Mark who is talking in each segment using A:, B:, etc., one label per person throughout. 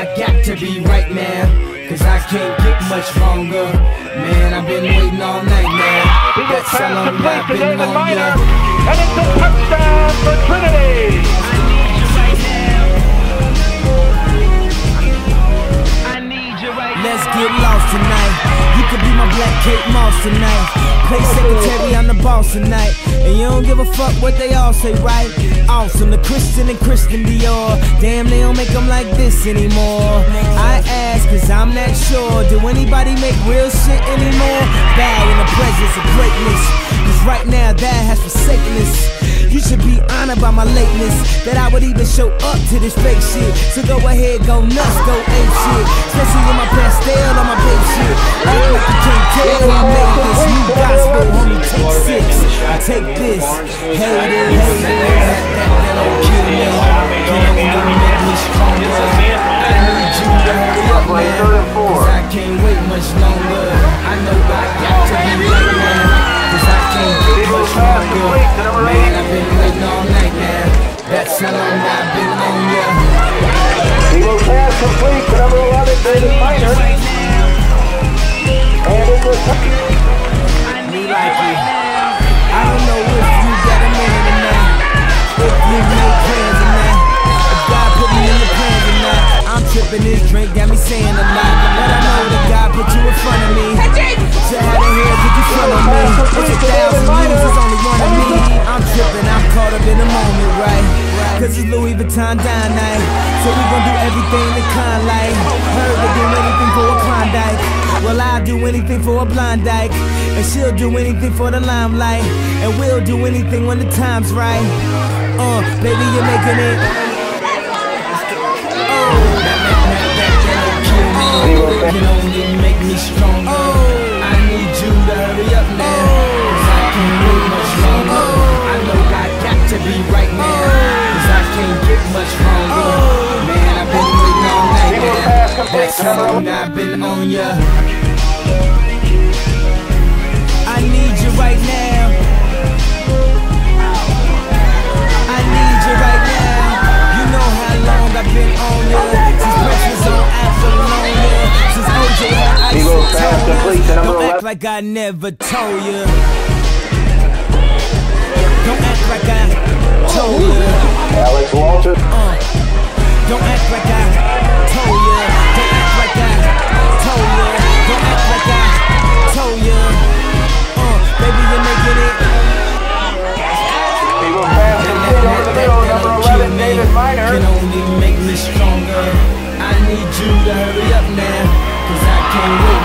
A: I Cause I can't get much longer. Man, I've been waiting all night, now.
B: He gets
A: long I've been on, yeah
B: And it's a touchdown for Trinity.
A: Black Kate Moss tonight. Play secretary, I'm the boss tonight. And you don't give a fuck what they all say, right? Awesome, the Christian and Christian Dior. Damn, they don't make them like this anymore. I ask, cause I'm not sure. Do anybody make real shit anymore? Bow in the presence of greatness. Cause right now, that has forsaken us. You should be honored by my lateness. That I would even show up to this fake shit. So go ahead, go nuts, go ape shit. Especially in my pastel on my babe shit. Act like you can't tell who made this new gospel, homie. Take six. I take this. Make me stronger. I I can't longer. I know I got to be now. Cause I can't much longer. Man,
B: Will pass complete number 11, David Minor. And it was
A: Me like you. I don't know if you got a man or not. If you made plans or not. If God put me in the or not. I'm tripping this drink, got me saying a Cause it's Louis Vuitton Don night. So we gon' do everything the kind like. Heard to do anything for a Klondike. Well, I'll do anything for a blind dyke. And she'll do anything for the limelight. And we'll do anything when the time's right. Uh, baby, you're making it. That's how long I've been on ya. I need you right now. I need you right now. You know how long I've been on ya. Since Prince was on Apollonia. Since OJ had
B: He will pass
A: isotoners.
B: complete
A: Don't act like I never told ya.
B: David
A: Can only make me stronger. I need you to hurry up now. Cause I can't wait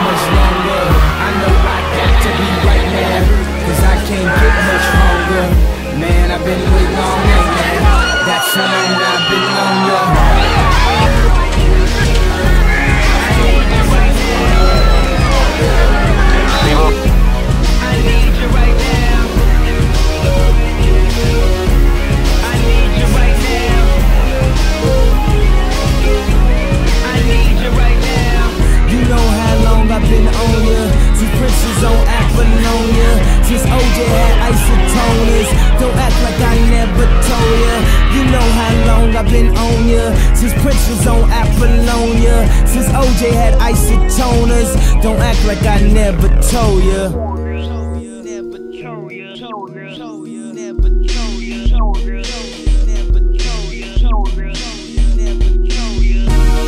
A: on Apollonia. Since OJ had isotoners. Don't act like I never told ya. Never told ya. Never told ya. Never. Told ya. Never told ya.